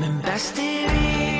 Men bäst är vi